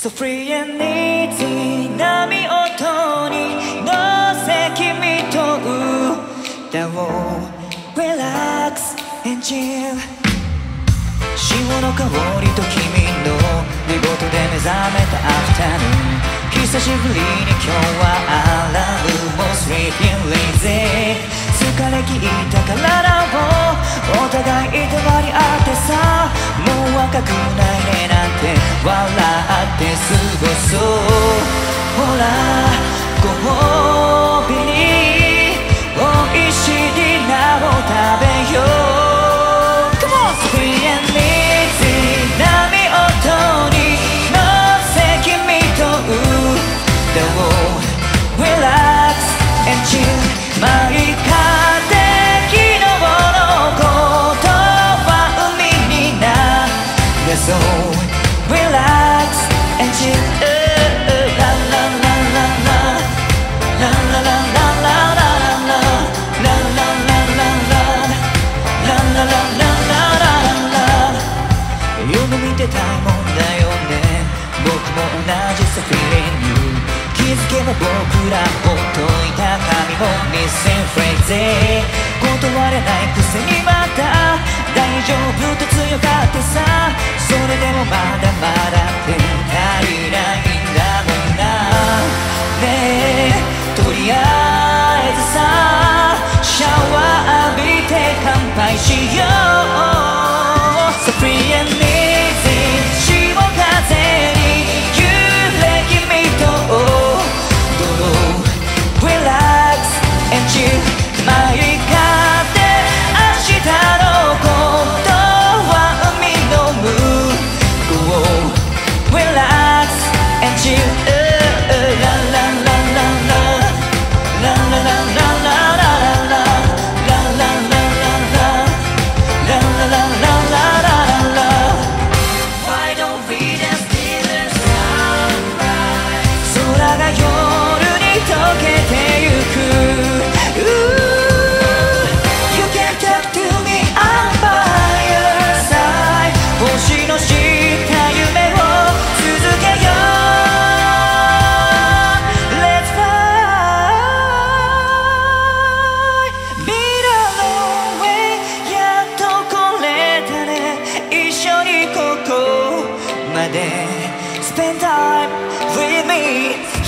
So free and easy 波音に乗せ君と歌おう Relax and chill. 潮の香りと君の寝言で目覚めたアフタヌーン。久しぶりに今日はアラームも Sleeping lazy 疲れ切った体をお互いいたわり合ってさもう若くないねなんて笑って過ごそう。ほらご褒美に僕らほっといた髪も missing phrase 断れないくせにまた大丈夫と強がってさ。それでもまだまだ day. Spend time with me.